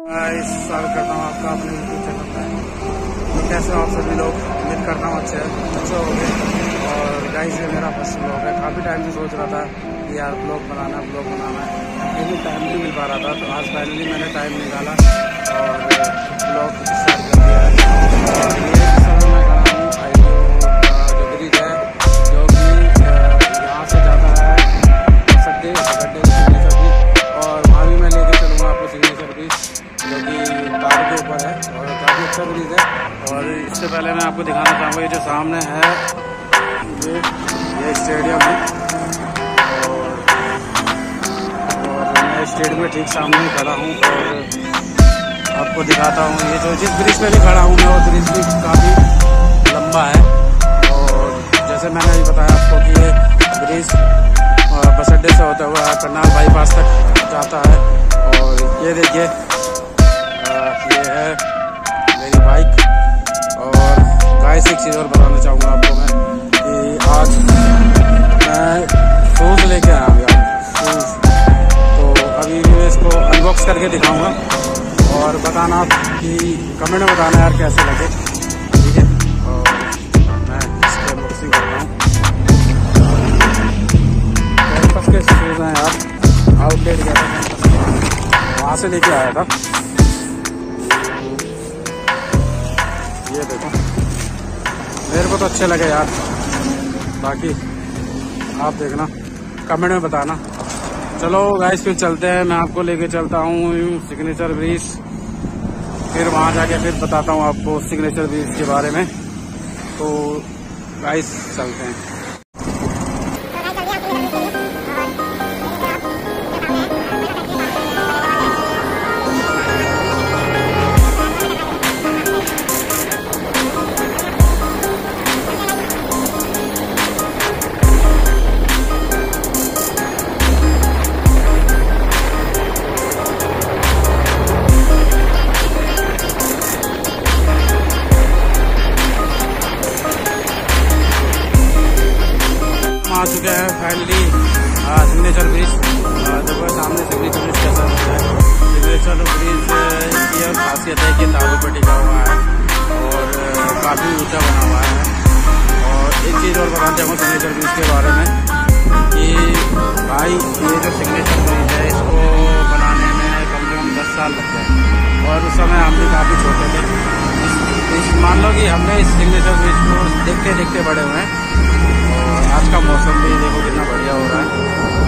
स्वागत करता हूँ, आपका अपने यूट्यूब चैनल तो कैसे आप सभी लोग उम्मीद करता हूँ अच्छे अच्छे हो गए और गाइस ये मेरा फ़र्स्ट ब्लॉग है। काफ़ी टाइम से सोच रहा था कि यार ब्लॉग बनाना है ब्लॉग बनाना है। लेकिन टाइम नहीं मिल पा रहा था तो आज फाइनली मैंने टाइम निकाला और ब्लॉग पहले मैं आपको दिखाना चाहूँगा, ये जो सामने है, ये ये स्टेडियम है। और मैं स्टेडियम में ठीक सामने ही खड़ा हूँ और आपको दिखाता हूँ, ये जो जिस ब्रिज पे भी खड़ा हूँ, मैं वो ब्रिज भी काफ़ी लंबा है। और जैसे मैंने अभी बताया आपको कि ये ब्रिज बस अड्डे से होता हुआ करनाल बाईपास तक जाता है। और ये देखिए ये है गाइस एक चीज़ और बताना चाहूँगा आपको मैं। कि आज मैं शूज़ लेके आया हूँ शूज़ तो अभी मैं इसको अनबॉक्स करके दिखाऊँगा और बताना कि कमेंट में बताना यार कैसे लगे। ठीक है? और मैं इसकी अनबॉक्सिंग कर रहा हूँ के शूज़ हैं यार आउटलेट गया था वहाँ से लेके आया था। ये देखो। मेरे को तो अच्छे लगे यार। बाकी आप देखना, कमेंट में बताना। चलो गाइस फिर चलते हैं। मैं आपको लेके चलता हूँ सिग्नेचर ब्रिज फिर वहाँ जाके फिर बताता हूँ आपको सिग्नेचर ब्रिज के बारे में। तो गाइस चलते हैं। चुके हैं फाइनली सिग्नेचर ब्रिज देखो सामने सिग्नेचर ब्रिज कैसा होता है सिग्नेचर ब्रिज की खासियत है कि ताबे पर टिका हुआ है और काफ़ी ऊँचा बना हुआ है। और एक चीज़ और बताना चाहूँगा सिग्नेचर ब्रिज के बारे में, कि भाई, ये जो सिग्नेचर ब्रिज है, इसको बनाने में कम से कम दस साल लग गए। और उस समय हम भी काफ़ी छोटे थे। मान लो कि हमने इस सिग्नेचर ब्रिज को देखते देखते बड़े हुए हैं। आज का मौसम भी देखो कितना बढ़िया हो रहा है।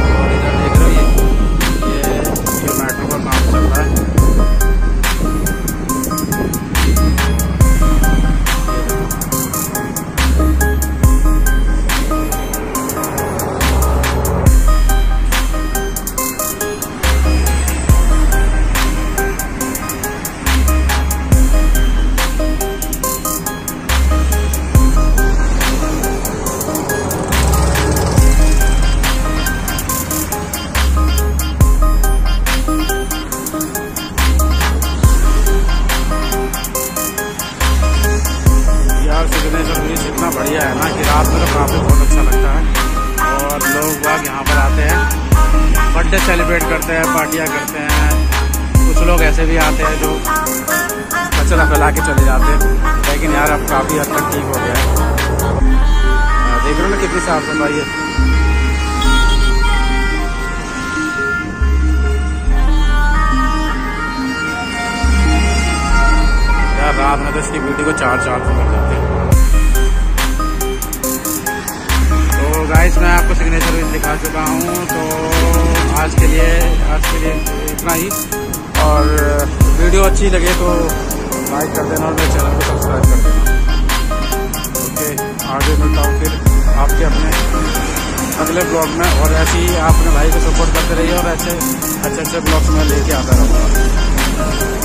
इतना बढ़िया है ना, कि रात में तो काफ़ी बहुत अच्छा लगता है। और लोग बाग यहाँ पर आते हैं बर्थडे सेलिब्रेट करते हैं पार्टियाँ करते हैं। कुछ लोग ऐसे भी आते हैं जो कचरा फैला के चले जाते हैं। लेकिन यार, अब काफ़ी हद तक ठीक हो गया है। देख रहे हो ना कितनी साफ़ सफ़ाई है। रात में तो इसकी ब्यूटी को चार चार कर जाते हैं। गाइस मैं आपको सिग्नेचर भी दिखा चुका हूँ तो आज के लिए, आज के लिए इतना ही। और वीडियो अच्छी लगे तो लाइक कर देना और मेरे चैनल को सब्सक्राइब कर देना। ओके, आगे मिलता हूँ फिर आपके अपने अगले ब्लॉग में। और ऐसे ही आप अपने भाई को सपोर्ट करते रहिए और ऐसे अच्छे अच्छे ब्लॉग्स में लेके आता रहूँगा।